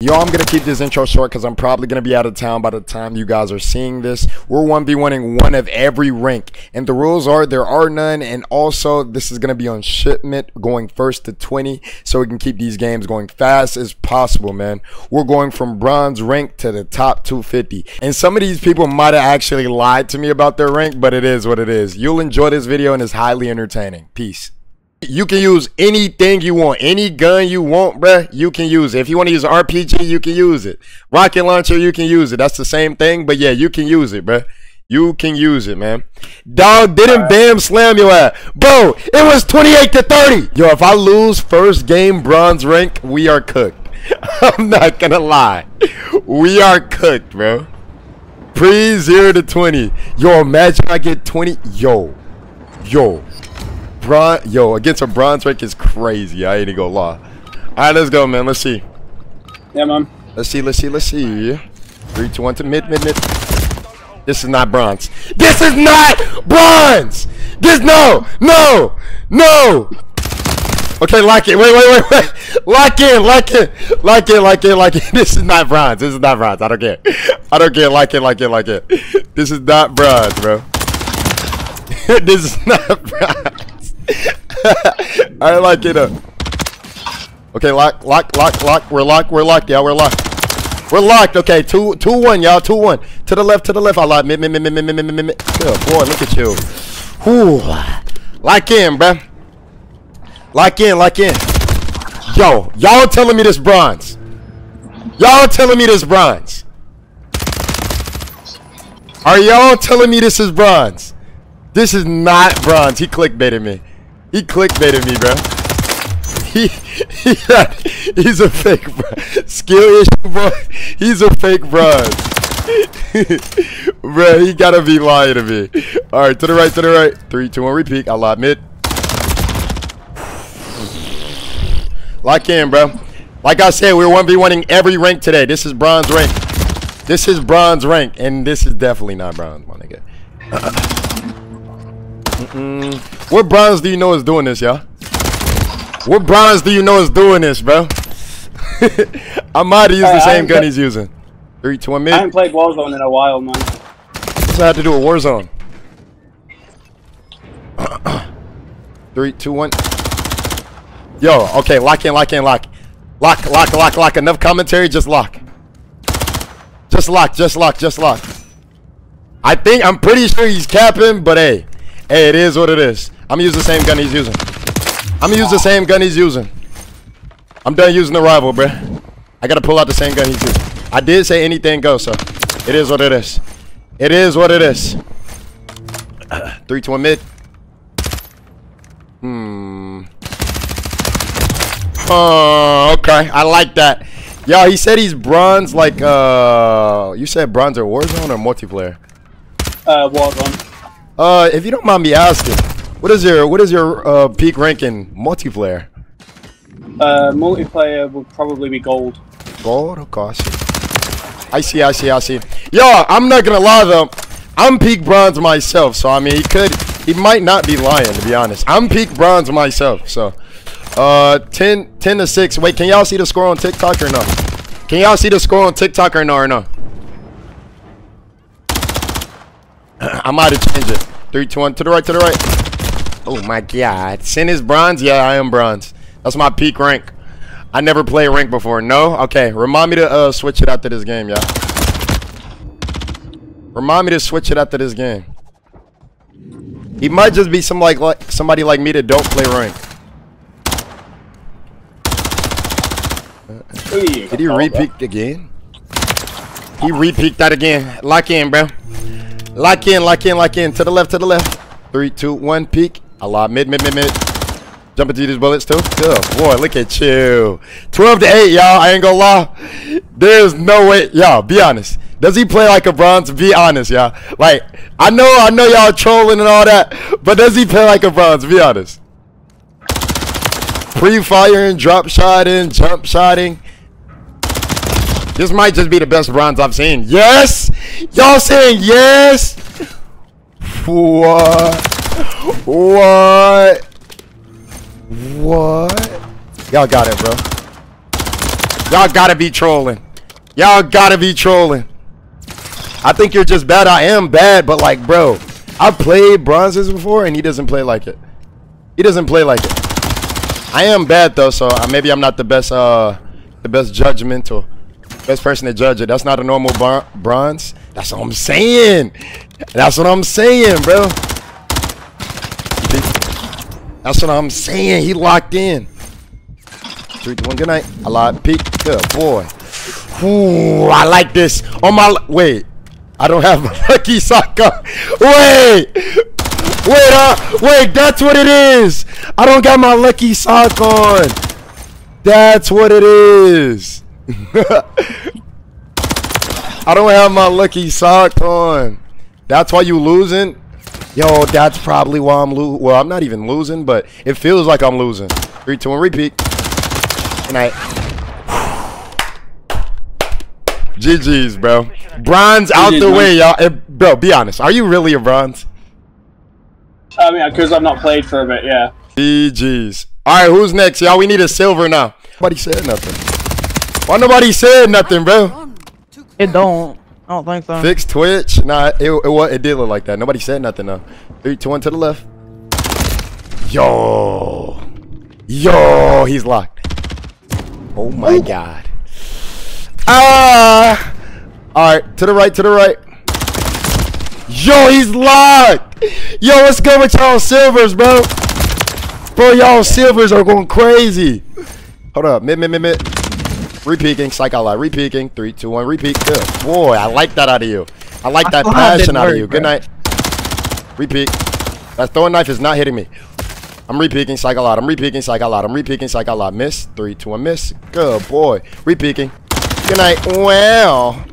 Yo, I'm going to keep this intro short because I'm probably going to be out of town by the time you guys are seeing this. We're 1v1ing one of every rank. And the rules are there are none. And also, this is going to be on shipment going first to 20 so we can keep these games going fast as possible, man. We're going from bronze rank to the top 250. And some of these people might have actually lied to me about their rank, but it is what it is. You'll enjoy this video and it's highly entertaining. Peace. You can use anything you want. Any gun you want, bruh, you can use it. If you want to use an RPG, you can use it. Rocket launcher, you can use it. That's the same thing, but yeah, you can use it, bruh. You can use it, man. Dog didn't bam slam your ass. Bro, it was 28 to 30. Yo, if I lose first game bronze rank, we are cooked. I'm not gonna lie. We are cooked, bro. Pre 0 to 20. Yo, imagine I get 20. Yo. Yo bronze, yo, against a bronze rank is crazy. I ain't gonna lie. All right, let's go, man. Let's see. Yeah, man. Let's see. Let's see. Let's see. Three, two, one to mid, mid, mid. This is not bronze. This is not bronze. This no, no, no. Okay, lock it. Wait, wait, wait, wait. Lock in, lock in, lock in, lock in, lock in. This is not bronze. This is not bronze. I don't care. I don't care. Lock in, lock in, lock in. This is not bronze, bro. this is not bronze. I like it up. Okay, lock, lock, lock, lock. We're locked. We're locked. Yeah, we're locked. We're locked. Okay, two, two, one, y'all. Two, one. To the left, to the left. I lock. Mid, mid, mid, mid, mid, mid, mid, mid. Good boy. Look at you. Whew. Lock in, bruh. Lock in, lock in. Yo, y'all telling me this bronze. Y'all telling me this bronze. Are y'all telling me this is bronze? This is not bronze. He clickbaited me. He clickbaited me, bro. He, he he's a fake bro. Skill issue, bro. He's a fake bronze. bro, he gotta be lying to me. Alright, to the right, to the right. Three, two, one, repeat. I'll admit. Lock in, bro. Like I said, we're 1v1ing every rank today. This is bronze rank. This is bronze rank, and this is definitely not bronze, my nigga. Mm -mm. What bronze do you know is doing this, y'all? What bronze do you know is doing this, bro? I might have used the same gun he's using. Three, two, one, mid. I haven't played Warzone in a while, man. What's that have to do with Warzone? Three, two, one. Yo, okay, lock in, lock in, lock. Lock, lock, lock, lock. Enough commentary, just lock. Just lock, just lock, just lock. I think, I'm pretty sure he's capping, but hey. Hey, it is what it is. I'm gonna use the same gun he's using. I'm gonna use the same gun he's using. I'm done using the rival, bruh. I gotta pull out the same gun he's using. I did say anything goes, so it is what it is. It is what it is. Three to one mid. Hmm. Oh, okay. I like that. Yo, he said he's bronze like uh you said bronze or Warzone or multiplayer? Uh Warzone. Uh, if you don't mind me asking, what is your what is your uh, peak rank in multiplayer? Uh, multiplayer would probably be gold. Gold, of course. I see, I see, I see. Yo, I'm not gonna lie though. I'm peak bronze myself, so I mean, he could, he might not be lying to be honest. I'm peak bronze myself, so. Uh, 10, 10 to 6. Wait, can y'all see the score on TikTok or no? Can y'all see the score on TikTok or no or no? I might have changed it. Three, two, one, to the right, to the right. Oh my god. Sin is bronze? Yeah, I am bronze. That's my peak rank. I never played rank before. No? Okay. Remind me to uh, switch it after this game, y'all. Remind me to switch it after this game. He might just be some like, like somebody like me that don't play rank. Did he repeat again? He repeat that again. Lock in, bro. Lock in, lock in, lock in. To the left, to the left. Three, two, one, peek. Allah, mid, mid, mid, mid. Jumping into these bullets too. Good boy, look at you. 12 to 8, y'all. I ain't gonna lie. There's no way. Y'all, be honest. Does he play like a bronze? Be honest, y'all. Like, I know, I know y'all trolling and all that, but does he play like a bronze? Be honest. Pre-firing, drop shotting, jump shotting. This might just be the best bronze I've seen. Yes! Y'all saying yes? What? What? What? Y'all got it, bro. Y'all gotta be trolling. Y'all gotta be trolling. I think you're just bad. I am bad, but like, bro, I've played bronzes before, and he doesn't play like it. He doesn't play like it. I am bad though, so uh, maybe I'm not the best, uh, the best judgmental, best person to judge it. That's not a normal bronze. That's what I'm saying. That's what I'm saying, bro. That's what I'm saying. He locked in. Three, two, one. Good night. I lied. Peek. Good boy. Ooh, I like this. On my wait. I don't have my lucky sock on. Wait! Wait, uh, wait, that's what it is! I don't got my lucky sock on! That's what it is! I don't have my lucky sock on. That's why you losing? Yo, that's probably why I'm losing. Well, I'm not even losing, but it feels like I'm losing. Three, two, one, repeat. Good night. GG's, bro. Bronze out the way, y'all. Eh, bro, be honest. Are you really a bronze? I mean, because I've not played for a bit, yeah. GG's. All right, who's next, y'all? We need a silver now. Nobody said nothing. Why nobody said nothing, bro? It don't. I don't think so. Fix Twitch? Nah, it, it, it, it did look like that. Nobody said nothing, though. Three, two, one to one to the left. Yo. Yo, he's locked. Oh, my Ooh. God. Ah! Alright, to the right, to the right. Yo, he's locked! Yo, what's good with y'all silvers, bro? Bro, y'all silvers are going crazy. Hold up. Mid, mid, mid, mid. Repeaking. Psych out loud. Repeaking. Three, two, one. Repeat. Good. Boy, I like that out of you. I like that passion out of you. Good night. Repeat. That throwing knife is not hitting me. I'm repeaking. Psych out loud. I'm repeating. Psych out loud. I'm repeating. Psych out loud. Miss. Three, two, one. Miss. Good boy. Repeating. Good night. Well.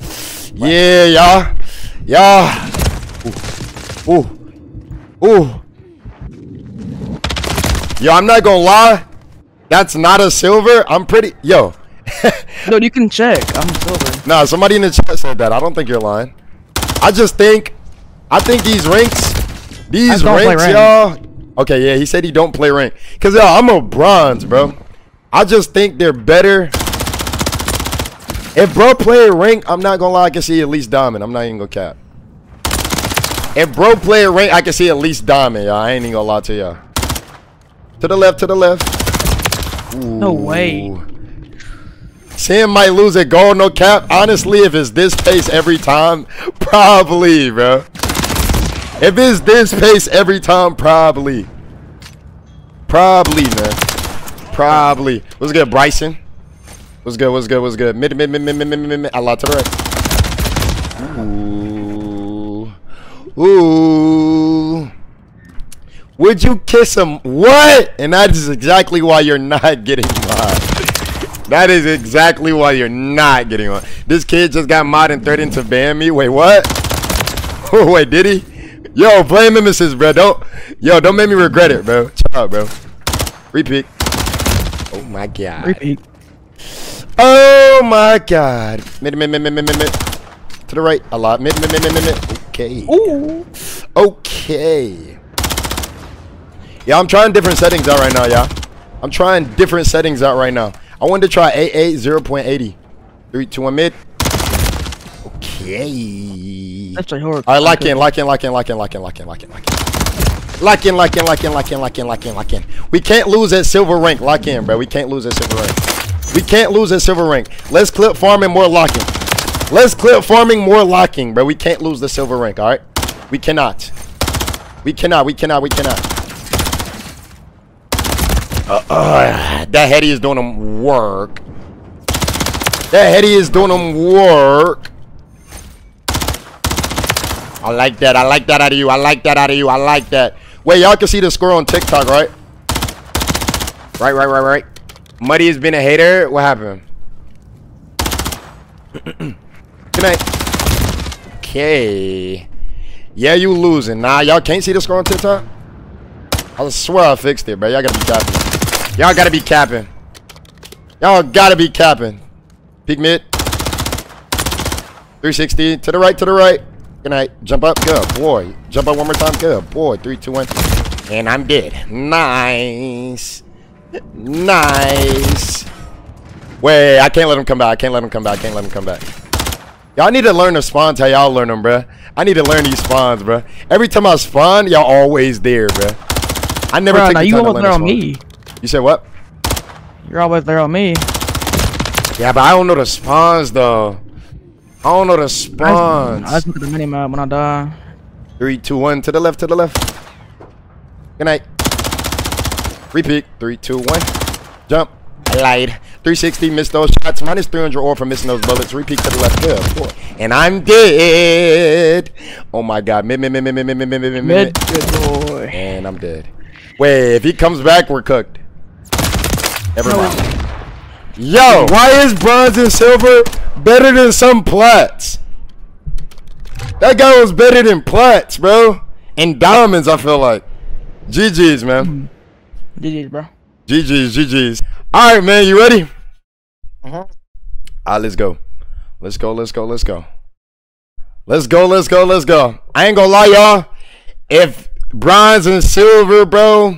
Yeah, y'all. Y'all. Ooh. Ooh. Ooh. Yo, I'm not gonna lie. That's not a silver. I'm pretty. Yo. no, you can check. I'm silver. Nah, somebody in the chat said that. I don't think you're lying. I just think. I think these ranks. These ranks, y'all. Okay, yeah, he said he don't play rank. Cause yo, I'm a bronze, bro. I just think they're better if bro play rank, I'm not gonna lie, I can see at least diamond. I'm not even gonna cap. If bro play rank, I can see at least diamond, y'all. I ain't even gonna lie to y'all. To the left, to the left. Ooh. No way. Sam might lose a gold, no cap. Honestly, if it's this pace every time, probably, bro. If it's this pace every time, probably. Probably, man. Probably. What's good, Bryson? What's good? What's good? What's good? Mid, mid, mid, mid, mid, mid, mid, mid. A lot to the right. Ooh. Ooh. Would you kiss him? What? And that is exactly why you're not getting. That is exactly why you're not getting one. This kid just got mod and threatened to ban me. Wait, what? Oh, wait, did he? Yo, play Mimesis, bro. Don't, yo, don't make me regret it, bro. Chill out, bro. Repeat. Oh my god. Repeat. Oh my god. Mid, mid, mid, mid, mid, mid, mid. To the right. A lot. Mid, mid, mid, mid, mid, mid. Okay. Ooh. Okay. Yeah, I'm trying different settings out right now, yeah. I'm trying different settings out right now. I wanted to try AA 0.80. 3, 2, 1 mid. Okay. That's a hard. All right, lock in, lock in, lock in, lock in, lock in, lock in, lock in, lock in. Lock in, lock in, lock in, lock in, lock in, lock in, lock in. We can't lose at silver rank. Lock in, bro. We can't lose at silver rank. We can't lose at silver rank. Let's clip farming more locking. Let's clip farming more locking, bro. We can't lose the silver rank, all right? We cannot. We cannot, we cannot, we cannot. Uh, uh, that heady is doing them work. That heady is doing them work. I like that. I like that out of you. I like that out of you. I like that. Wait, y'all can see the score on TikTok, right? Right, right, right, right. Muddy has been a hater. What happened? Good night. Okay. Yeah, you losing. Nah, y'all can't see the score on TikTok? I swear I fixed it, bro. Y'all gotta be capping. Y'all gotta be capping. Y'all gotta be capping. Peek mid. 360. To the right, to the right. Good night. Jump up. Good boy. Jump up one more time. Good boy. Three, two, one. And I'm dead. Nice. Nice. Wait, I can't let him come back. I can't let him come back. I can't let him come back. Y'all need to learn the spawns how y'all learn them, bruh. I need to learn these spawns, bruh. Every time I spawn, y'all always there, bruh. I never Bro, take now the you time to always learn on me. You said what? You're always there on me. Yeah, but I don't know the spawns, though. I don't know the spawns. I just look at the mini map when I die. Three, two, one. To the left, to the left. Good night. Repeat. Three, two, one. Jump. I lied. 360, missed those shots. Minus 300 ore for missing those bullets. Repeat to the left. Good. And I'm dead. Oh my god. Mid, mid, mid, mid, mid, mid, mid, Mid, mid. good boy. And I'm dead. Wait, if he comes back, we're cooked. Never No. mind. Yo, why is bronze and silver better than some plats? That guy was better than plats, bro. And diamonds, I feel like. GG's, man. GG's, bro. GG's, GG's. All right, man, you ready? Mhm. All right, let's go. Let's go, let's go, let's go. Let's go, let's go, let's go. I ain't gonna lie, y'all. If bronze and silver, bro,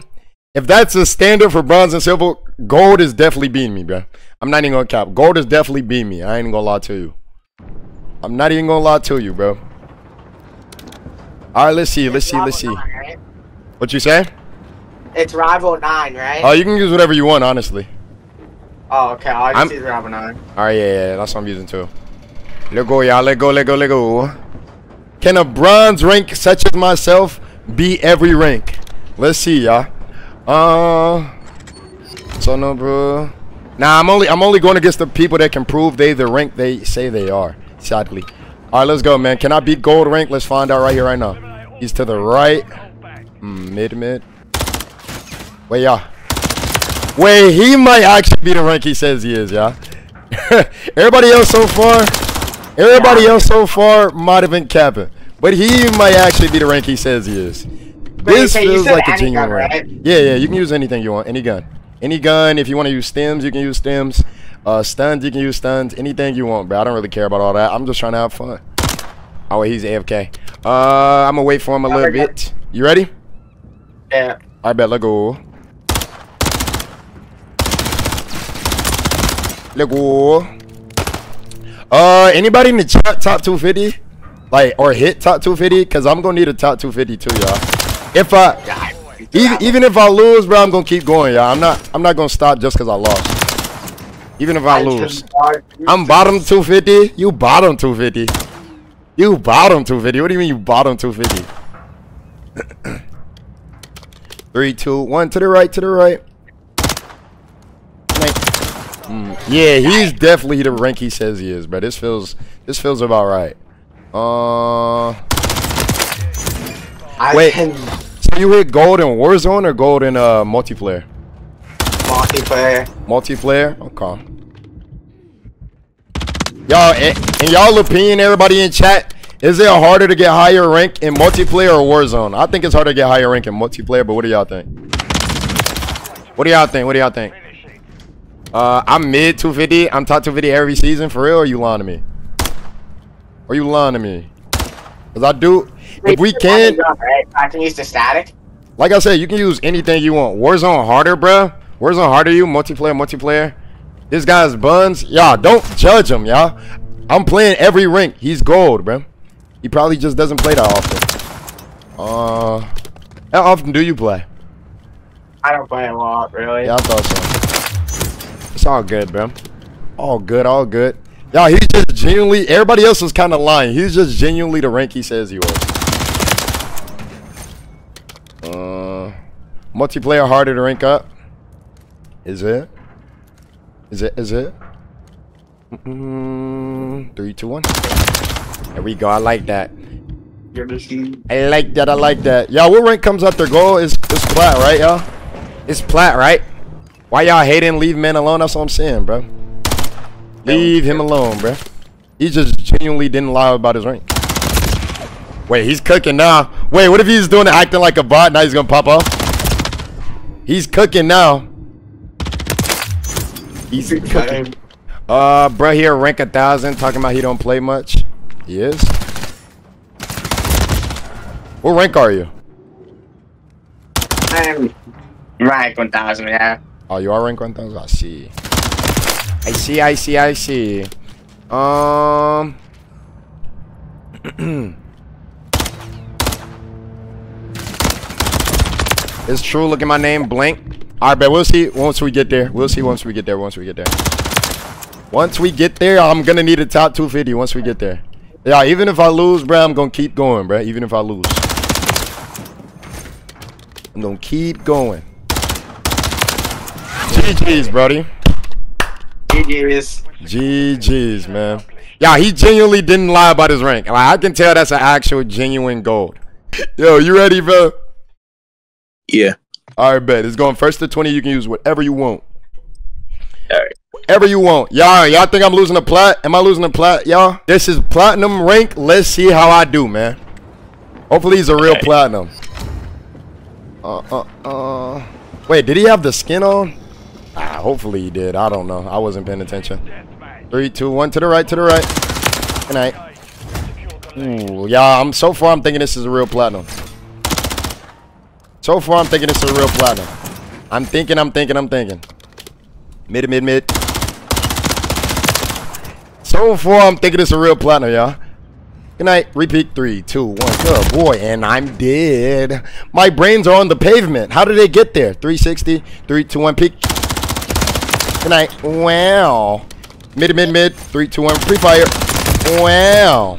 if that's a standard for bronze and silver, gold is definitely beating me, bro. I'm not even gonna cap. Gold is definitely beating me. I ain't gonna lie to you. I'm not even gonna lie to you, bro. All right, let's see, let's see, let's see. 9, right? What you say? It's Rival 9, right? Oh, you can use whatever you want, honestly. oh, okay. I'll I'm- just use Rival 9. All right, yeah, yeah, that's what I'm using too. Let go, y'all. Let go, let go, let go. Can a bronze rank such as myself beat every rank? Let's see, y'all. Uh, so no, bro. Nah, I'm only I'm only going against the people that can prove they the rank they say they are. Sadly. All right, let's go, man. Can I beat gold rank? Let's find out right here, right now. He's to the right. Mm, mid, mid. Wait, y'all. Wait, he might actually be the rank he says he is, yeah. everybody else so far, everybody else so far might have been capping, but he might actually be the rank he says he is. This okay, feels like a genuine gun, rank. right? Yeah, yeah, you can use anything you want, any gun, any gun. If you want to use stems, you can use stems. Uh, stuns, you can use stuns. Anything you want, bro. I don't really care about all that. I'm just trying to have fun. Oh, wait, he's AFK. Uh, I'm gonna wait for him a little bit. You ready? Yeah. I bet. Let go. Let go. Uh, anybody in the chat top 250? Like, or hit top 250? Cause I'm gonna need a top 250 too, y'all. If I, even, even if I lose, bro, I'm gonna keep going, y'all. I'm not, I'm not gonna stop just cause I lost. Even if I lose, I'm bottom 250. You bottom 250. You bottom 250. What do you mean you bottom 250? Three, two, one. To the right, to the right. Mm, yeah, he's definitely the rank he says he is, but this feels this feels about right. Uh, I Wait. can you hit gold in Warzone or gold in uh multiplayer? multiplayer. Multiplayer, okay. Y'all, in, in y'all opinion, everybody in chat, is it harder to get higher rank in multiplayer or Warzone? I think it's harder to get higher rank in multiplayer, but what do y'all think? What do y'all think? What do y'all think? Uh, I'm mid 250. I'm top 250 every season for real. Or you lying to me? Are you lying to me? Cause I do. If we can. I can use the static. like I said, you can use anything you want. Warzone harder, bruh. Warzone harder you. Multiplayer, multiplayer. This guy's buns. Y'all, don't judge him, y'all. I'm playing every rank. He's gold, bruh. He probably just doesn't play that often. Uh, how often do you play? I don't play a lot, really. Yeah, I thought so. It's all good, bro. All good, all good. Y'all, he's just genuinely. Everybody else was kind of lying. He's just genuinely the rank he says he was. Uh, multiplayer harder to rank up. Is it? Is it? Is it? Mm, three, two, one. There we go. I like that. I like that. I like that. Y'all, what rank comes after gold? is it's plat, right, y'all? It's plat, right? Why y'all hating? Leave man alone. That's what I'm saying, bro. Leave him alone, bro. He just genuinely didn't lie about his rank. Wait, he's cooking now. Wait, what if he's doing acting like a bot? Now he's gonna pop off. He's cooking now. He's cooking. Uh, bro, here rank a thousand, talking about he don't play much. He is. What rank are you? I'm rank 1000, yeah. Oh, you are rank 1000? I see. I see, I see, I see. Um. it's true. Look at my name, blank. All right, but we'll see once we get there. We'll see once we get there. Once we get there. Once we get there, I'm gonna need a top 250. Once we get there. Yeah, even if I lose, bro, I'm gonna keep going, bro. Even if I lose, I'm gonna keep going. GG's, brody. GG's. GG's, man. Yeah, he genuinely didn't lie about his rank. Like, I can tell that's an actual genuine gold. Yo, you ready, bro? Yeah. All right, bet. It's going first to 20. You can use whatever you want. All right. Whatever you want. Y'all, y'all think I'm losing a plat? Am I losing a plat, y'all? This is platinum rank. Let's see how I do, man. Hopefully he's a real platinum. Uh, uh, uh. Wait, did he have the skin on? Ah, hopefully he did. I don't know. I wasn't paying attention. Three, two, one. To the right, to the right. Good night. Ooh, yeah, I'm so far I'm thinking this is a real platinum. So far I'm thinking is a real platinum. I'm thinking, I'm thinking, I'm thinking. Mid, mid, mid. So far I'm thinking it's a real platinum, y'all. Good night. Repeat. Three, two, one. Good boy. And I'm dead. My brains are on the pavement. How did they get there? 360. Three, two, one. Peek. Good night. Wow. Mid, mid, mid. Three, two, one. Pre-fire. Wow.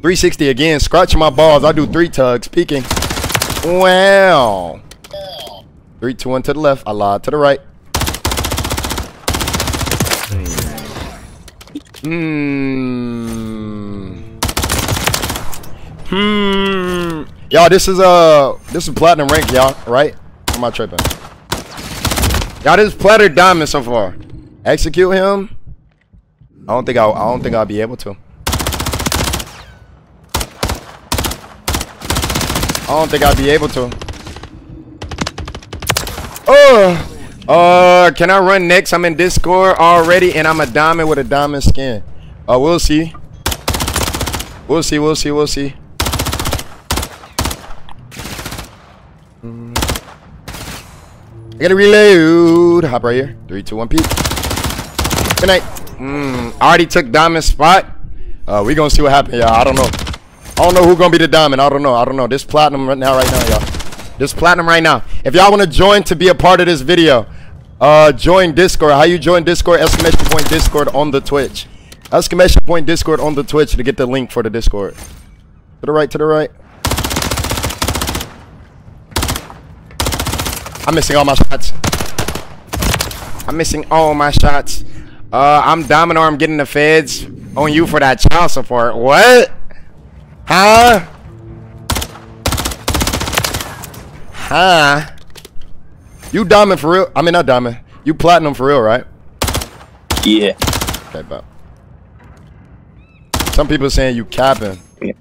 360 again. Scratching my balls. I do three tugs. Peeking. Wow. Three, two, one to the left. Lied to the right. Hmm. Hmm. Y'all, this is uh, this is platinum rank, y'all. Right? Am I tripping? Y'all, this is platinum diamond so far. Execute him. I don't think I. I don't think I'll be able to. I don't think I'll be able to. Oh. Uh, can I run next? I'm in Discord already, and I'm a diamond with a diamond skin. Uh, we'll see. We'll see. We'll see. We'll see. Mm. I gotta reload. Hop right here. Three, two, one, peek. Good night. Mm, I already took diamond spot. Uh, we gonna see what happens, y'all. I don't know. I don't know who gonna be the diamond. I don't know. I don't know. This platinum right now, right now, y'all. This platinum right now. If y'all want to join to be a part of this video, uh, join Discord. How you join Discord? Exclamation point Discord on the Twitch. Exclamation point Discord on the Twitch to get the link for the Discord. To the right, to the right. I'm missing all my shots. I'm missing all my shots. Uh, I'm Domino. I'm getting the feds on you for that child support. What? Huh? Huh? You diamond for real? I mean, not diamond. You platinum for real, right? Yeah. Okay, but some people saying you capping. Yeah.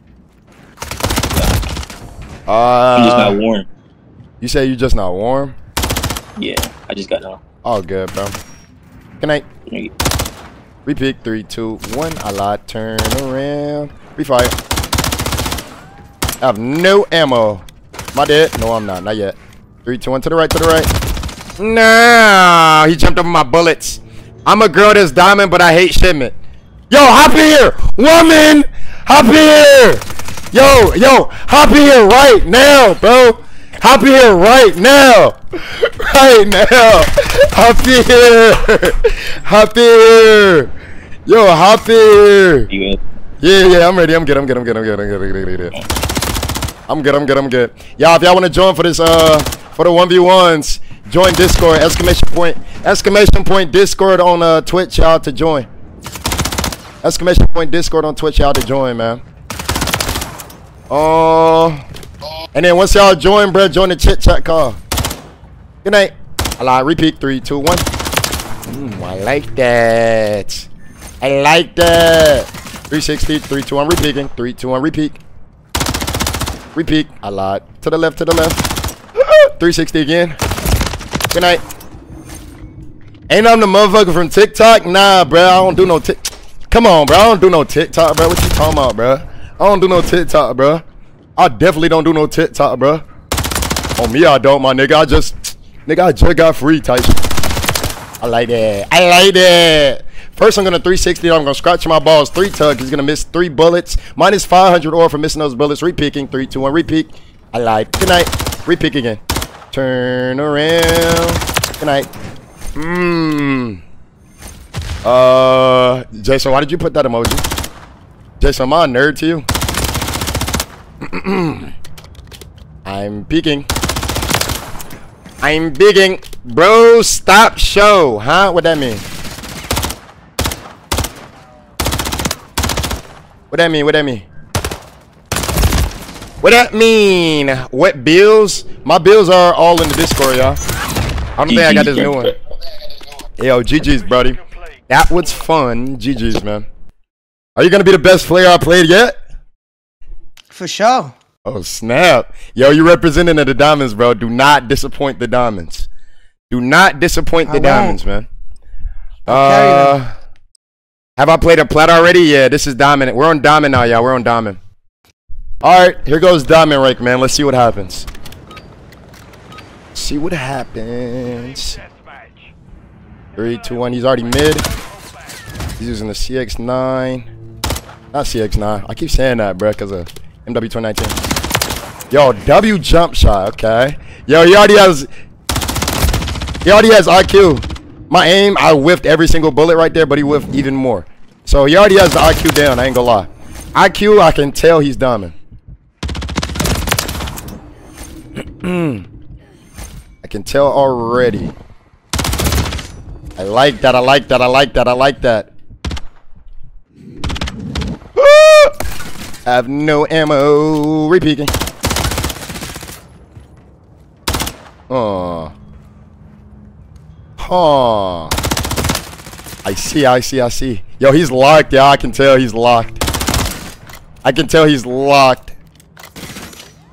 I'm just not Uh, warm. you say you just not warm? Yeah. I just got off. All good, bro. Good night. Repeat. Three, two, one. I lied. Turn around. Refire. I have no ammo. Am I dead? No, I'm not. Not yet. Three, two, one. To the right. To the right. No, he jumped over my bullets. I'm a girl that's diamond, but I hate shipment. Yo, hop in here, woman. Hop in here. Yo, yo, hop in here right now, bro. Hop in here right now. Right now. Hop in here. Hop in here. Yo, hop in here. Yeah, yeah, I'm ready. I'm good. I'm good. I'm good. I'm good. I'm good. I'm good. I'm good. I'm good. I'm good. I'm good. I'm good. Y'all, if y'all want to join for this, uh, for the one v ones, join Discord. Exclamation point! Exclamation point! Discord on uh Twitch, y'all to join. Exclamation point! Discord on Twitch, y'all to join, man. Oh, and then once y'all join, bro, join the chit chat call. Good night. I lie. Repeat. Three, two, one. Mm, I like that. I like that. 360, 3, 2, 1, repeating. 3, 2, 1, repeat. Repeat. I lied. To the left, to the left. 360 again. Good night. Ain't I'm the motherfucker from TikTok? Nah, bro. I don't do no tick. Come on, bro. I don't do no TikTok, bro. What you talking about, bro? I don't do no TikTok, bro. I definitely don't do no TikTok, bro. On me, I don't, my nigga. I just, nigga, I just got free type. I like that. I like that. First, I'm gonna 360. I'm gonna scratch my balls. Three tug. He's gonna miss three bullets. Minus 500 or for missing those bullets. Repeaking. Three, two, one. Repeat. I. Good night. Repeat again. Turn around. Good night. Mmm. Uh, Jason, why did you put that emoji? Jason, am I a nerd to you? I'm peeking. I'm bigging. Bro, stop show. Huh? What that mean? What that mean? What that mean? What that mean? What bills? My bills are all in the Discord, y'all. I don't think I got this new one. Yo, GG's, buddy. That was fun. GG's, man. Are you gonna be the best player I played yet? For sure. Oh snap! Yo, you representing the diamonds, bro. Do not disappoint the diamonds. Do not disappoint the diamonds, man. Uh, have I played a plat already? Yeah, this is diamond. We're on diamond now, y'all. We're on diamond. All right, here goes diamond rank, man. Let's see what happens. See what happens. Three, two, one. He's already mid. He's using the CX9. Not CX9. I keep saying that, bro, because of MW 2019. Yo, W jump shot. Okay. Yo, he already has. He already has IQ. My aim, I whiffed every single bullet right there, but he whiffed even more. So he already has the IQ down. I ain't gonna lie. IQ, I can tell he's diamond. I can tell already. I like that. I like that. I like that. I like that. I have no ammo. Repeating. Oh. Huh. I see, I see, I see. Yo, he's locked. Yeah, I can tell he's locked. I can tell he's locked.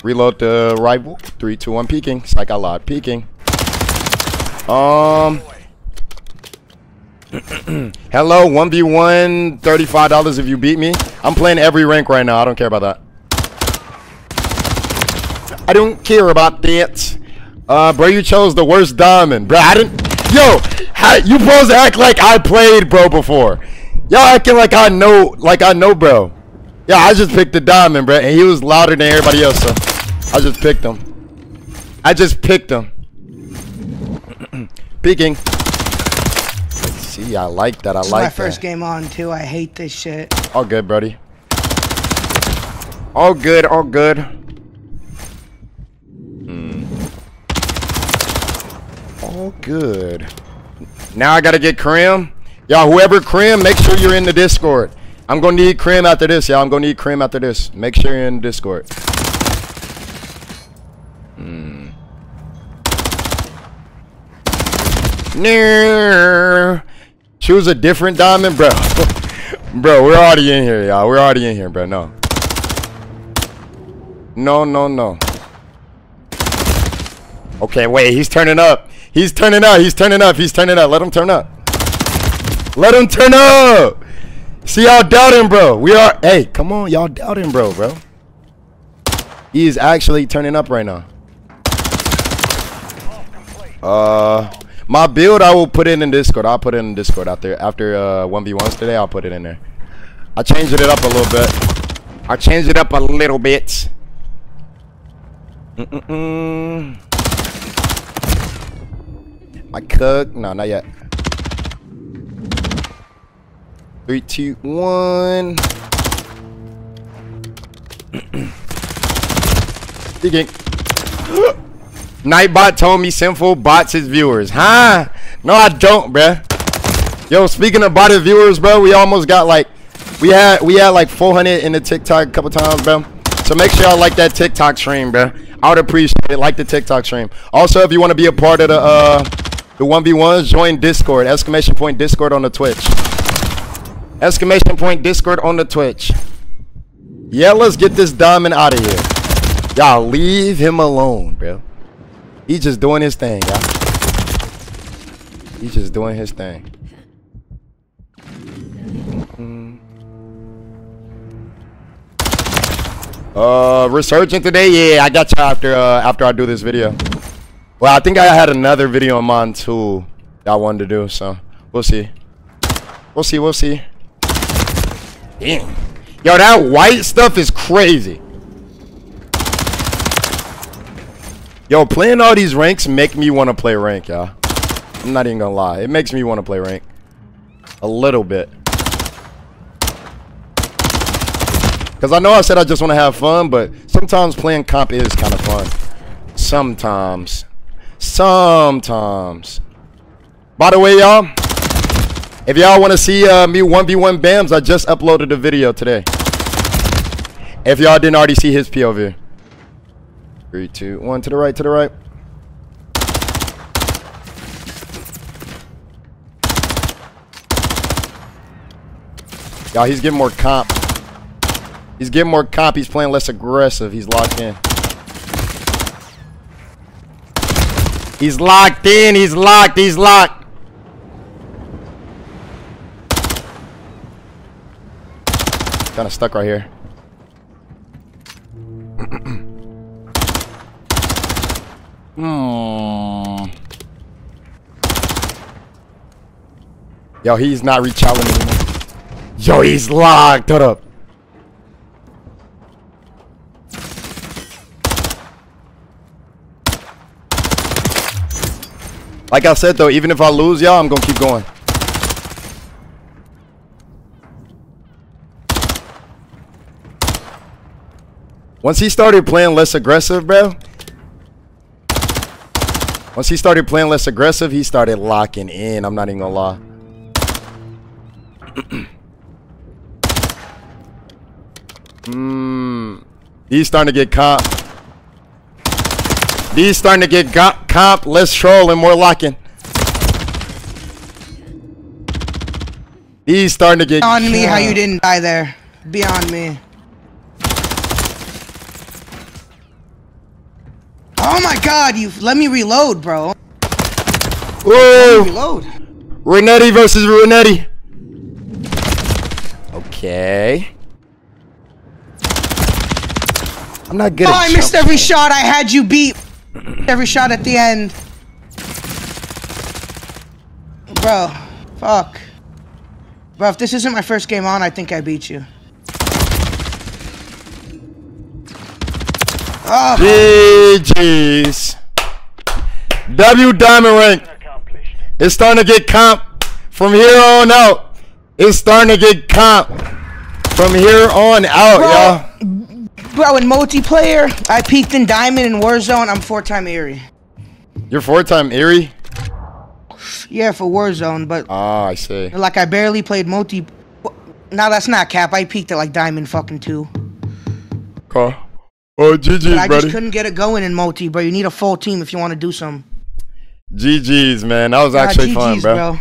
Reload the rifle. Three, two, one, peeking. Psych out loud. Peeking. Um. Hello, 1v1, $35 if you beat me. I'm playing every rank right now. I don't care about that. I don't care about that. Uh, bro, you chose the worst diamond. Bro, I didn't. Yo, how, you supposed to act like I played, bro, before. Y'all acting like I know, like I know, bro. Yeah, I just picked the diamond, bro, and he was louder than everybody else, so I just picked him. I just picked him. Peeking. See, I like that. I This is like my that. first game on too. I hate this shit. All good, buddy. All good, all good. Hmm. Good. Now I gotta get Krim. Y'all, whoever Krim, make sure you're in the Discord. I'm gonna need Krim after this, y'all. I'm gonna need Krim after this. Make sure you're in the Discord. Hmm. No. Choose a different diamond, bro. bro, we're already in here, y'all. We're already in here, bro. No. No, no, no. Okay, wait. He's turning up. He's turning up. He's turning up. He's turning up. Let him turn up. Let him turn up. See y'all doubting, bro. We are. Hey, come on, y'all doubting, bro, bro. He is actually turning up right now. Uh, my build I will put it in Discord. I'll put it in Discord out there after uh 1v1s today. I'll put it in there. I changed it up a little bit. I changed it up a little bit. Mm-mm-mm. I cook. No, not yet. Three, two, one. Digging. Nightbot told me Sinful bots his viewers. Huh? No, I don't, bruh. Yo, speaking of botted viewers, bro, we almost got like we had we had like 400 in the TikTok a couple times, bro. So make sure y'all like that TikTok stream, bro. I would appreciate it. Like the TikTok stream. Also, if you want to be a part of the uh the 1v1s, join Discord. Exclamation point Discord on the Twitch. Exclamation point Discord on the Twitch. Yeah, let's get this diamond out of here. Y'all leave him alone, bro. He's just doing his thing, y'all. He's just doing his thing. Mm. Uh, resurgent today? Yeah, I got you after uh, after I do this video. Well, I think I had another video on mine too. y'all wanted to do. So we'll see. We'll see. We'll see. Damn. Yo, that white stuff is crazy. Yo, playing all these ranks make me want to play rank, y'all. I'm not even gonna lie. It makes me want to play rank. A little bit. Because I know I said I just want to have fun, but sometimes playing comp is kind of fun. Sometimes. Sometimes. By the way, y'all, if y'all want to see uh, me 1v1 BAMs, I just uploaded a video today. If y'all didn't already see his POV. Three, two, one, to the right, to the right. Y'all, he's getting more comp. He's getting more comp. He's playing less aggressive. He's locked in. He's locked in. He's locked. He's locked. Kind of stuck right here. Hmm. Yo, he's not rechallenging. anymore. Yo, he's locked. Hold up. Like I said, though, even if I lose, y'all, I'm going to keep going. Once he started playing less aggressive, bro. Once he started playing less aggressive, he started locking in. I'm not even going to lie. Mmm. He's starting to get comp. He's starting to get go- comp, less troll, and more locking. He's starting to get On me, how you didn't die there. Beyond me. Oh my god, you let me reload, bro. Whoa! Reload. Renetti versus Renetti. Okay. I'm not good Oh, I missed every shot. I had you beat. Every shot at the end. Bro, fuck. Bro, if this isn't my first game on, I think I beat you. Oh, GG's. W Diamond Rank. It's starting to get comp from here on out. It's starting to get comp from here on out, y'all. Bro, in multiplayer, I peaked in Diamond and Warzone. I'm four-time Eerie. You're four-time Erie? Yeah, for Warzone, but Ah, I see. like I barely played multi. Now that's not cap. I peaked at like Diamond fucking two. Cool. Oh, GG's, But I just buddy. couldn't get it going in multi, bro. You need a full team if you want to do some. GG's, man. That was Nah, actually fun, GGs, bro.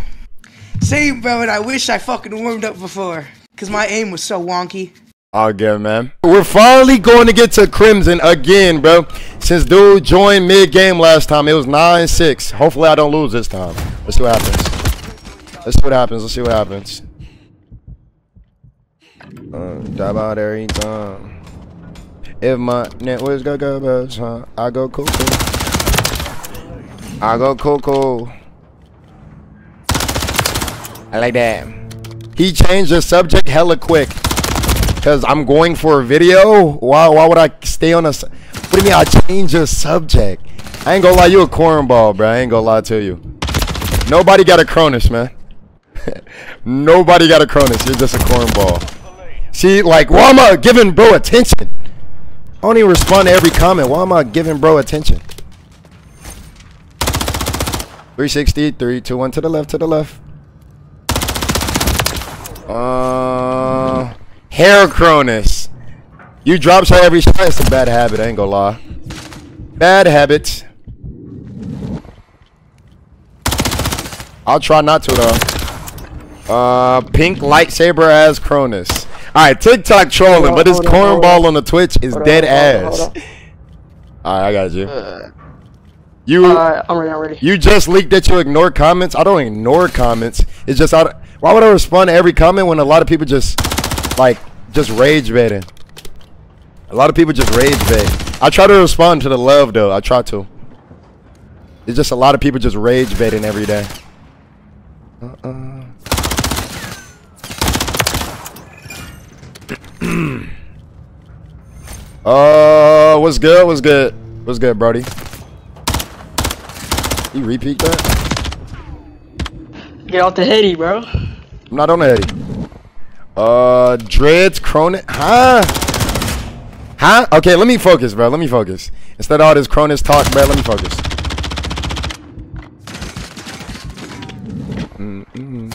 Same, bro, and I wish I fucking warmed up before. Because my aim was so wonky. Good, man. We're finally going to get to Crimson again, bro. Since dude joined mid-game last time, it was 9-6. Hopefully I don't lose this time. Let's see what happens. Let's see what happens. Let's see what happens. Uh, die about every time. If my networks go go buzz, huh? I go cuckoo. I go cuckoo. I like that. He changed the subject hella quick. Cause I'm going for a video. Why? Why would I stay on a... What do you mean? I change the subject. I ain't gonna lie. You a cornball, bro. I ain't gonna lie to you. Nobody got a Cronus, man. Nobody got a Cronus. You're just a cornball. See, like, why am I giving bro attention? I don't even respond to every comment. Why am I giving bro attention? 360, 3, 2, 1 to the left, to the left. Uh, hair Cronus. You drop shot every shot. It's a bad habit. I ain't gonna lie. Bad habit. I'll try not to though. Uh, pink lightsaber as Cronus. All right, TikTok trolling, but this Hold on, cornball on the Twitch is Hold dead on, ass. All right, I got you. Uh, You Alright, I'm ready, I'm ready. you just leaked that you ignore comments. I don't ignore comments. It's just I. Why would I respond to every comment when a lot of people just like just rage baiting? A lot of people just rage bait. I try to respond to the love though. I try to. It's just a lot of people just rage baiting every day. Uh-uh. uh, what's good? What's good? What's good, Brody? You repeat that? Get off the heady, bro. I'm not on the Eddie. Uh, Dreads, Cronus, huh? Huh? Okay, let me focus, bro. Let me focus. Instead of all this Cronus talk, bro, let me focus. Mm-mm.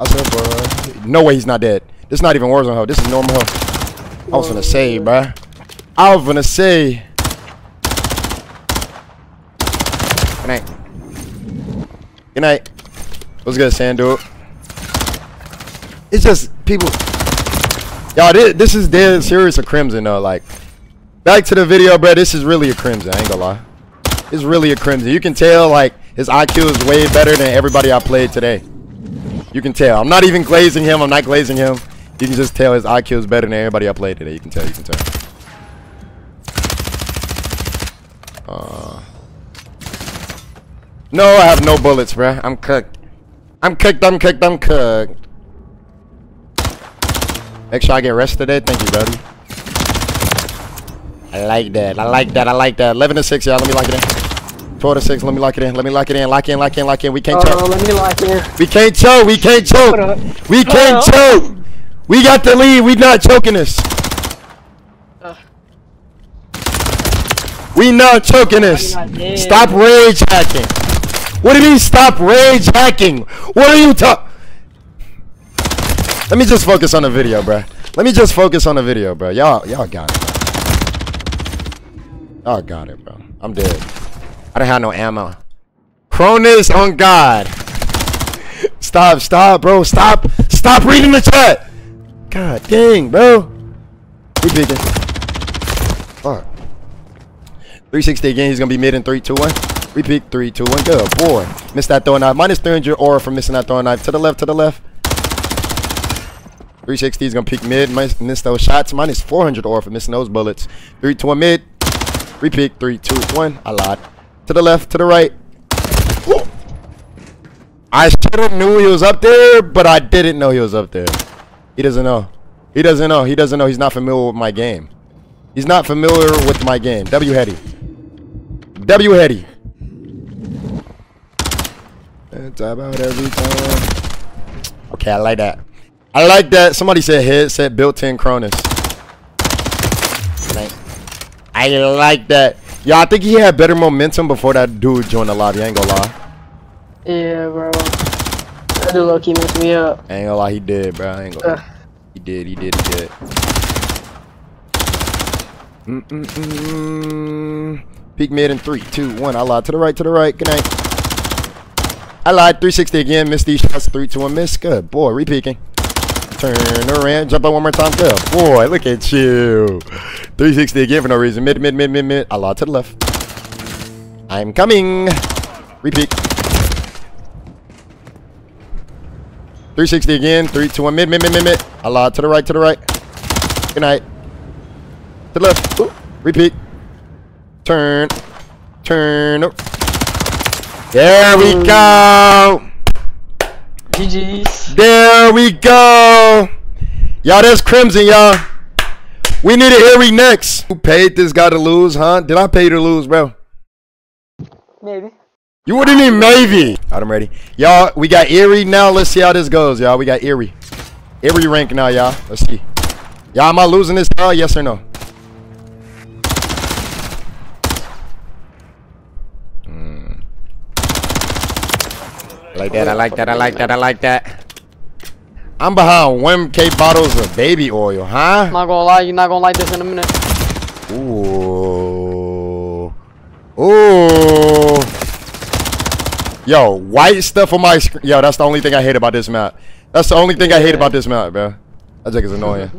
I said, bro. No way he's not dead. This is not even Warzone hoe. This is normal hoe. I was gonna say, bro. I was gonna say. Good night. Good night. What's good, Sandu? It's just people. Y'all, this, this is dead serious a crimson though. Like, back to the video, bro. This is really a crimson. I ain't gonna lie. It's really a crimson. You can tell like his IQ is way better than everybody I played today. You can tell. I'm not even glazing him. I'm not glazing him. You can just tell his IQ is better than everybody I played today. You can tell. You can tell. Uh, no, I have no bullets, bruh. I'm cooked. I'm cooked. I'm cooked. I'm cooked. Make sure I get rest today. Thank you, buddy. I like that. I like that. I like that. 11 to 6, y'all. Let me lock it in. 12 to 6. Let me lock it in. Let me lock it in. Lock in, lock in, lock in. We can't choke. Let me lock in. We can't choke. We can't choke. We can't choke. We got the lead. We not choking this. Uh. We not choking this. Not. Stop rage hacking. What do you mean stop rage hacking? What are you talking? Let me just focus on the video, bro. Let me just focus on the video, bro. Y'all, y'all got it. Y'all got it, bro. I'm dead. I don't have no ammo. Cronus on God. Stop, stop, bro. Stop. Stop reading the chat. God dang, bro. We picking. Fuck. 360 again. He's going to be mid in 3, 2, 1. Repeat 3, 2, 1. Good boy. Missed that throwing knife. Minus 300 aura for missing that throwing knife. To the left, to the left. 360 is going to peek mid. Miss, those shots. Minus 400 aura for missing those bullets. 3, 2, 1 mid. Repeat 3, 2, 1. I lied. To the left, to the right. I should have knew he was up there, but I didn't know he was up there. He doesn't know. He doesn't know. He doesn't know. He's not familiar with my game. He's not familiar with my game. W Heady. W Heady. It's about every time. Okay, I like that. I like that. Somebody said headset built-in Cronus. Like, I like that. Yeah, I think he had better momentum before that dude joined the lobby. I ain't gonna lie. Yeah, bro. That dude low key messed me up. I ain't gonna lie, he did, bro. I ain't gonna. Ugh. He did, he did, he did. Mm -mm -mm. Peak mid in three, two, one. I lied to the right, to the right. Good night. I lied. 360 again. Missed these shots. 3, 2, and Miss. Good boy. Repeaking. Turn around. Jump up one more time. Good boy. Look at you. 360 again for no reason. Mid, mid, mid, mid, mid. I lied to the left. I'm coming. Repeat. 360 again. Three, two, one. Mid, mid, mid, mid, mid. I lied to the right, to the right. Good night. To the left. Ooh. Repeat. Turn. Turn. There we go. GG's. There we go. Y'all, that's Crimson, y'all. We need an Iri next. Who paid this guy to lose, huh? Did I pay you to lose, bro? Maybe. You wouldn't need maybe. All right, I'm ready. Y'all, we got Iri now. Let's see how this goes, y'all. We got Iri. Iri rank now, y'all. Let's see. Y'all, am I losing this, y'all? Yes or no? I like that. I like that. I like that. I like that. I'm behind 1K bottles of baby oil, huh? Not gonna lie, you're not gonna like this in a minute. Ooh. Ooh. Yo, white stuff on my screen. Yo, that's the only thing I hate about this map. That's the only thing I hate about this map, bro. That think is annoying.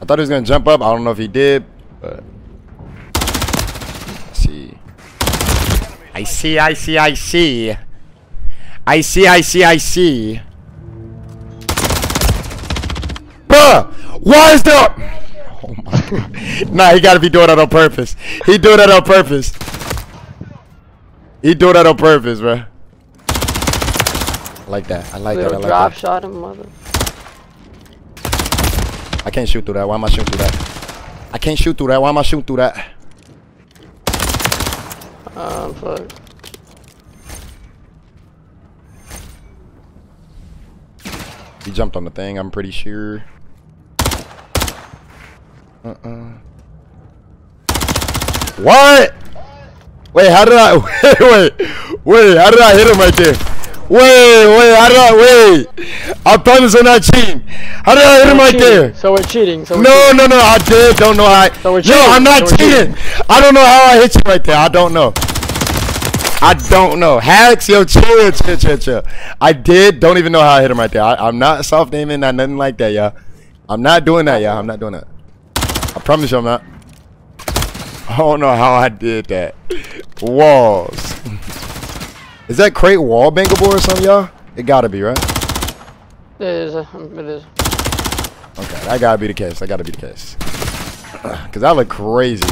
I thought he was gonna jump up. I don't know if he did, but Let's see. I see, I see, I see. I see, I see, I see. Bruh! Why is there Oh my god. nah, he gotta be doing that on purpose. He doing that on purpose. He do that on purpose, bro. I like that. I like that. I Little like drop that. shot him, mother. I can't shoot through that. Why am I shooting through that? I can't shoot through that. Why am I shooting through that? Um, fuck. He jumped on the thing, I'm pretty sure. Uh-uh. What? Wait, how did I wait, wait, wait, how did I hit him right there? Wait, wait, how did I wait? I promise I'm not cheating. How did I hit him right cheating. there? So we're cheating. So we're No, cheating. no, no, I did. Don't know how. I, So we're no, cheating. I'm not So we're cheating. I don't know how I hit you right there. I don't know. I don't know. Hacks, yo, chill, chill, chill, chill. I did. Don't even know how I hit him right there. I, I'm not soft aiming, not nothing like that, yeah. I'm not doing that, yeah. I'm not doing that. I promise you, I'm not. I don't know how I did that. Walls. Is that crate wall bangable or something, y'all? It gotta be, right? It is. uh, It is. Okay, that gotta be the case. That gotta be the case. Cause I look crazy.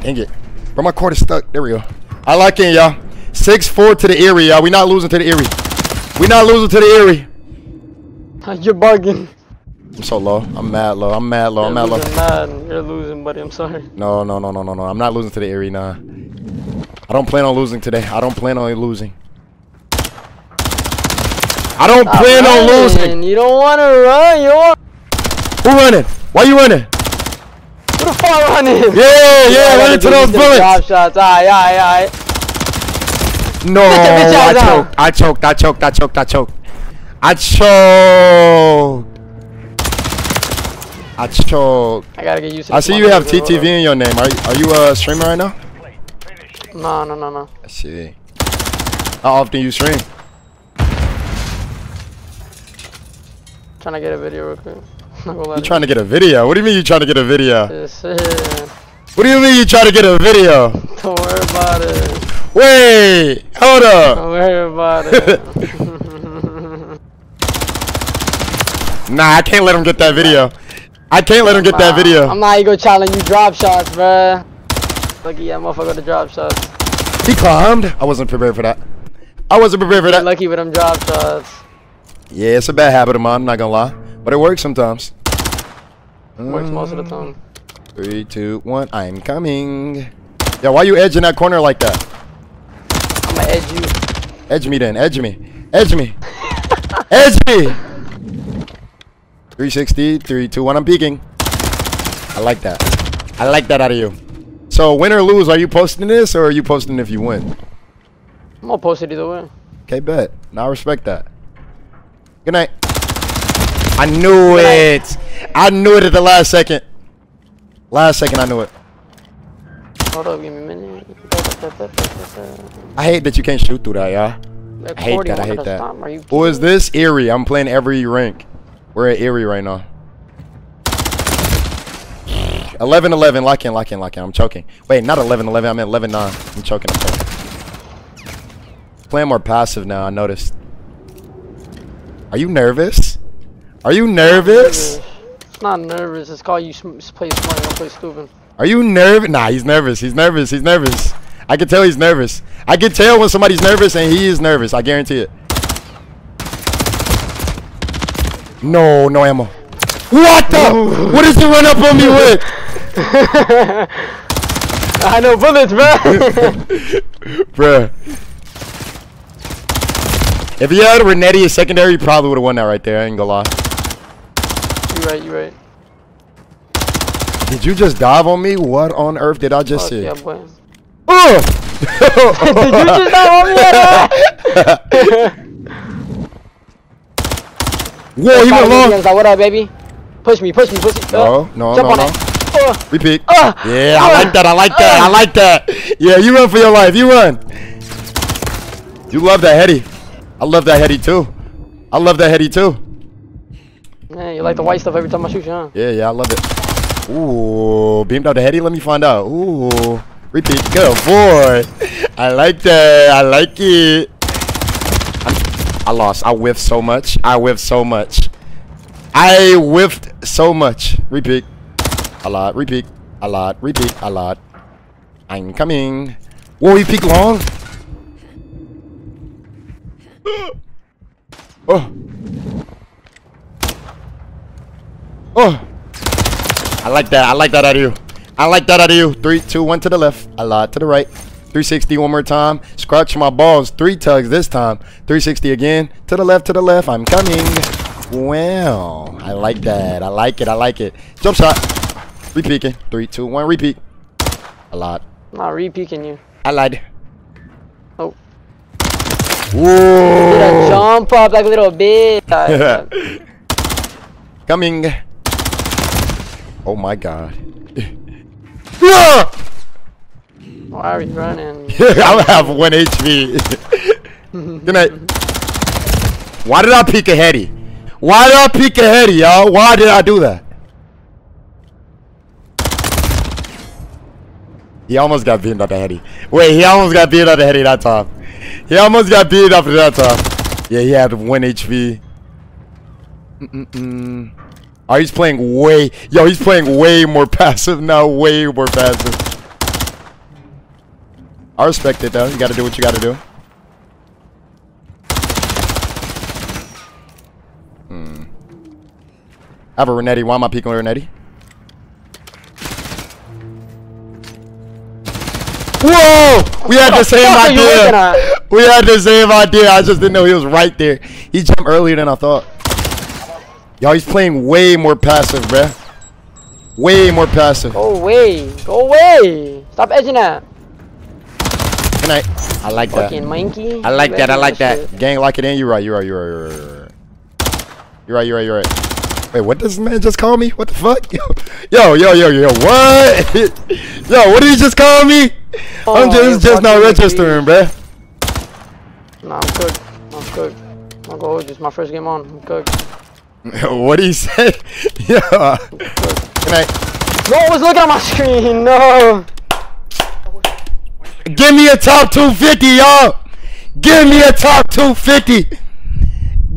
Dang it. Bro, my cord is stuck. There we go. I like it, y'all. 6-4 to the Iri, y'all. We not losing to the Iri. We not losing to the Iri. You're bugging. I'm so low. I'm mad low. I'm mad low. I'm mad low. mad. You're losing, buddy. I'm sorry. No, no, no, no, no, no. I'm not losing to the Iri, nah. I don't plan on losing today. I don't plan on losing. I don't Stop plan on losing. You don't want to run. You want. Who running? Why you running? Who the fuck running? Yeah, yeah, run into those bullets. Drop shots. Alright, alright, alright. No, Get the bitch I choked. I choked. I choked. I choked. I choked. I choked. I choked. I gotta get used to I see you have TTV in your name. Are you, are you a streamer right now? No, no, no, no. I see. How often you stream? Trying to get a video real quick. You trying to get a video? What do you mean you trying to get a video? Yes. What do you mean you trying to get a video? Don't worry about it. Wait, hold up. Don't worry about it. Nah, I can't let him get that video. I can't let him get that video. I'm not even gonna challenge you drop shots, bruh. Lucky yeah, motherfucker drop shots. He climbed. I wasn't prepared for that. I wasn't prepared for that. lucky with them drop shots. Yeah, it's a bad habit of mine, I'm not gonna lie. But it works sometimes. Works most of the time. Mm. Three, two, one, I'm coming. Yeah, why you edging that corner like that? I'ma edge you. Edge me then, edge me. Edge me. edge me! 360, 3, 2, 1, I'm peeking. I like that. I like that out of you. So, win or lose, are you posting this or are you posting if you win? I'm gonna post it either way. Okay, bet. Now I respect that. Good night. I knew Good night. it. I knew it at the last second. Last second, I knew it. Hold up, give me a minute. I hate that you can't shoot through that, y'all. I hate that. I hate that. Who is this? Iri. I'm playing every rank. We're at Iri right now. 11 11. Lock in, lock in, lock in. I'm choking. Wait, not 11 11. I'm at 11 9. I'm choking. I'm choking. Playing more passive now, I noticed. Are you nervous? Are you nervous? It's not nervous. It's called you play smart. Don't play stupid. Are you nervous? Nah, he's nervous. He's nervous. He's nervous. I can tell he's nervous. I can tell when somebody's nervous and he is nervous. I guarantee it. No, no ammo. What the? What is he run up on me with? I know bullets, bro. Bruh. If he had Renetti as secondary, he probably would have won that right there. I ain't gonna lie. you right. You right. Did you just dive on me? What on earth did I just Fuck see? yeah, boy. Oh! Did you just not want me Whoa, he went long. What up, baby? Push me, push me, push me. No, Uh, no, jump no, no. Uh, Repeat. uh, Yeah, I like that. I like that. I like that. Yeah, you run for your life. You run. You love that heady. I love that heady too. I love that heady too. Man, you like the white stuff every time I shoot you, huh? Yeah, yeah, I love it. Ooh, beamed out the heady. Let me find out. Ooh, repeat. Good boy. I like that. I like it. I'm- I lost. I whiffed so much. I whiffed so much. I whiffed so much. Repeat. A lot. Repeat. A lot. Repeat. A lot. I'm coming. Whoa, he peeked long. Oh. Oh. I like that. I like that out of you. I like that out of you. Three, two, one to the left. A lot to the right. 360 one more time. Scratch my balls. Three tugs this time. 360 again. To the left, to the left. I'm coming. Well, I like that. I like it. I like it. Jump shot. Repeaking. Three, two, one. Repeat. A lot. I'm not re-peeking you. I lied. Oh. Whoa. jump up like a little bitch. Uh, Coming. Oh my god. Why are you running? I have one HP. Good night. Why did I peek a heady? Why did I peek a heady, y'all? Why did I do that? He almost got beaten up the heady. Wait, he almost got beaten up the heady that time. He almost got beaten up that time. Yeah, he had one HP. Mm-mm-mm. Oh, he's playing way. Yo, he's playing way more passive now. Way more passive. I respect it though. You gotta do what you gotta do. I have a Renetti. Why am I peeking with Renetti? Whoa! We had the same fuck are you looking idea. We had the same idea. I just didn't know he was right there. He jumped earlier than I thought. Y'all, he's playing way more passive, bruh. Way more passive. Go away. Go away. Stop edging that. Good night. I like that. Fucking monkey. I like that. I like that. shit. Gang, lock it in. You're right. You're right. You're right. You're right. You're right. You're right. You're right. You're right. Wait, what does this man just call me? What the fuck? Yo, yo, yo, yo, what? yo, what did he just call me? Oh, I'm Oh, just, you just not registering, bruh. Nah, I'm cooked. I'm cooked. I'm gonna go hold you. It's my first game on. I'm cooked. what did he say? yeah. Good night. No one was looking at my screen. No. Give me a top 250, y'all. Give me a top 250.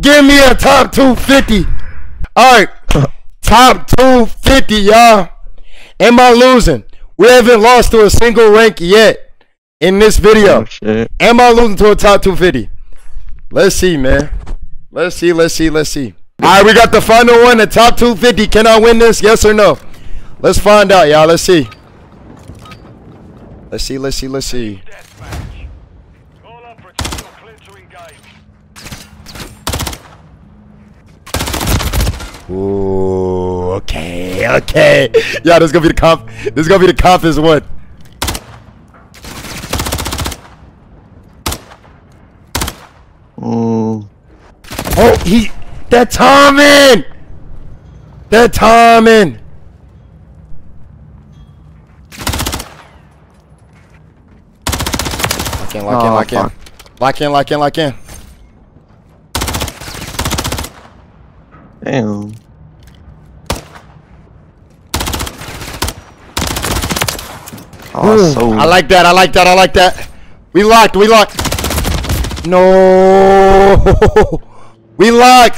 Give me a top 250. All right. top 250, y'all. Am I losing? We haven't lost to a single rank yet in this video. Oh, shit. Am I losing to a top 250? Let's see, man. Let's see, let's see, let's see. All right, we got the final one, the top 250. Can I win this? Yes or no? Let's find out, y'all. Let's see. Let's see, let's see, let's see. Deathmatch. All operatives are clear to engage. Ooh, okay, okay. Yeah, this is gonna be the comp. This is gonna be the comp is what? Mm, Oh, he that timing. That timing. Lock in, lock in, Oh, lock in. Lock in, lock in, lock in. Damn. Oh, so I like that, I like that, I like that. We locked, we locked. No. We locked.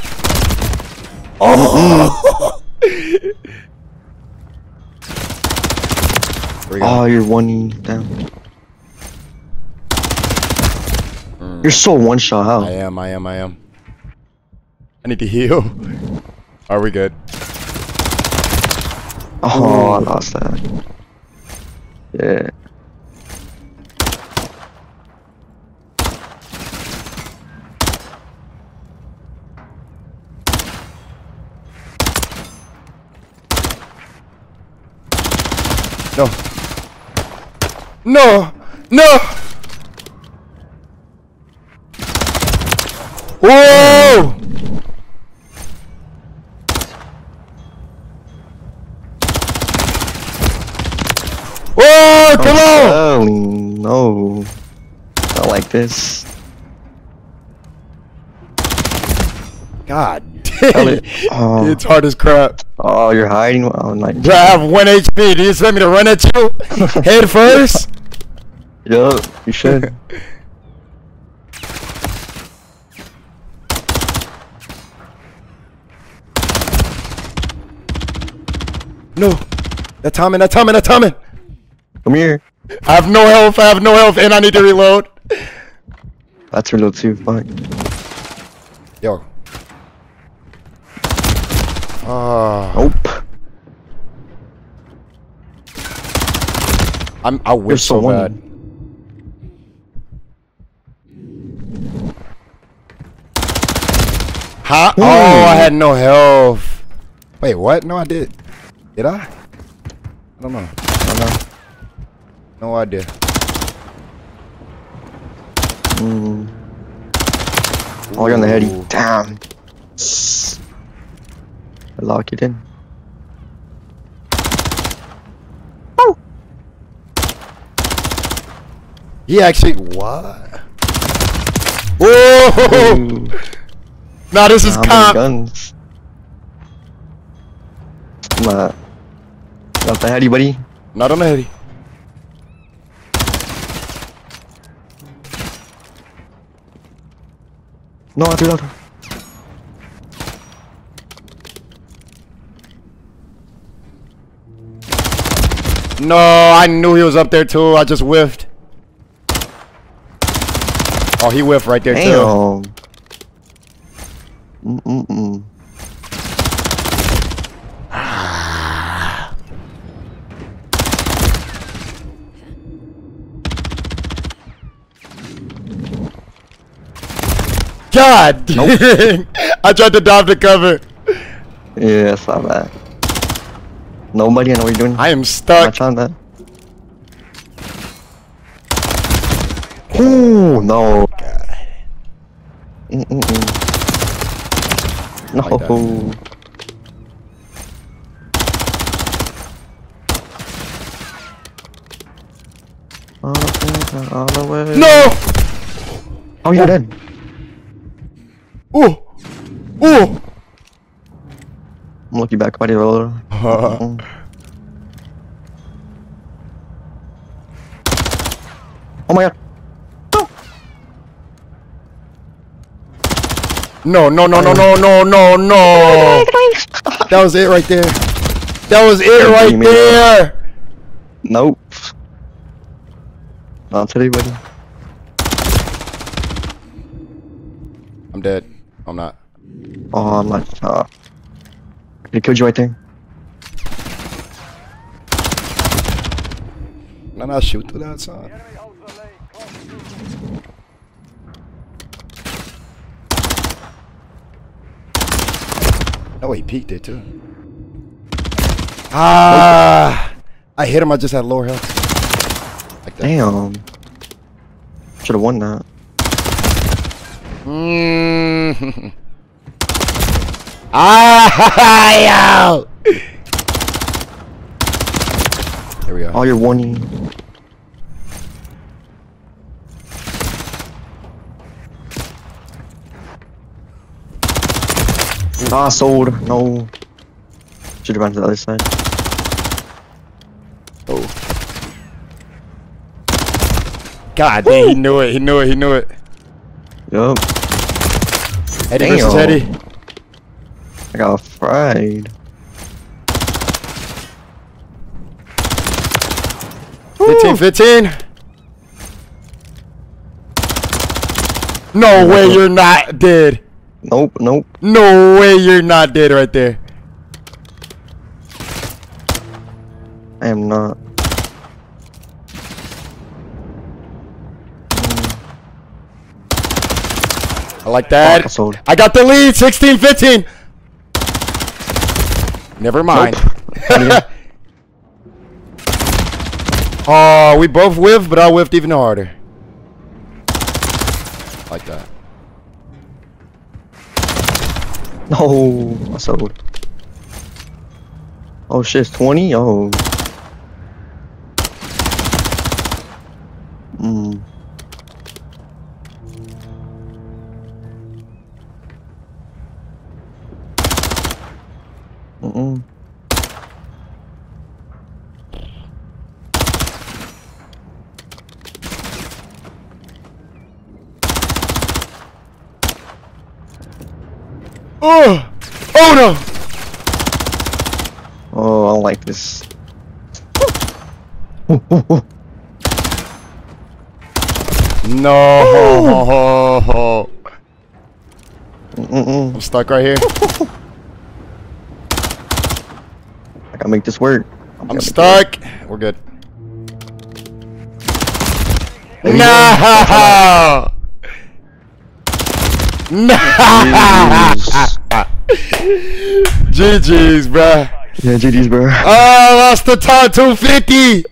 Oh. Here we. Oh, you're one down. Mm. You're so one shot. How? I am, I am, I am. I need to heal. Are we good? Oh, I lost that. Yeah. No. No. No. Whoa. Whoa, God damn. it. Oh. It's hard as crap. Oh, you're hiding. Oh, nice. Bro, I have one HP. Do you expect me to run at you head first? Yup, you should. No. That timing, that timing, that timing. Come here. I have no health. I have no health, and I need to reload. That's reload too. Fuck. Yo. Ah, Nope. I'm. I wish so bad. Huh? Oh, I had no health. Wait, what? No, I did. Did I? I don't know. I don't know. No idea. Mm. Oh, you're on the heady. Ooh. Damn. I lock it in. Oh! He actually what? Whoa! Ooh. Nah, this is How many comp. guns? Nah. Not the heady, buddy. Not on the heady. No, I threw it out. No, I knew he was up there too. I just whiffed. Oh, he whiffed right there too. Damn. Mm-mm-mm. God dang! I tried to dive to cover. Yeah, I saw that. Nobody, I know what you're doing. I am stuck. Watch on that. Ooh, no. Mm-mm-mm. No. All all the way. No! Oh, you're dead. Ooh! Ooh! I'm looking back, buddy. Roller. Oh my god. No, no, no, no, no, no, no, no! That was it right there. That was it right there! Nope. Not today, buddy. I'm dead. I'm not. Oh, I'm not. Uh, he killed you right there. No, I shoot through that side. Enemy holds the lead. Close to Oh, he peeked it too. Ah! I hit him. I just had lower health. Like. Damn. Should have won that. Mm. ah! Yo! Here we go. Oh, you're warning. Ah, sold. No. Should have gone to the other side. Oh. God dang, he knew it. He knew it. He knew it. Yup. Eddie versus Damn. Eddie. I got fried. 15 15. No way you're not dead. Nope, nope. No way you're not dead right there. I am not. I like that. I got the lead 16 15. Never mind. oh, we both whiffed, but I whiffed even harder. Like that. No, I sold. Oh shit, it's 20? Oh. Mm. Mm-mm. Oh! Oh no! Oh. No. Mm-mm. I'm stuck right here. I gotta make this work. I'm gonna- stuck. We're good. There No. No. GG's, bruh. Yeah, GG's, bro. Oh, I ah, lost the top 250.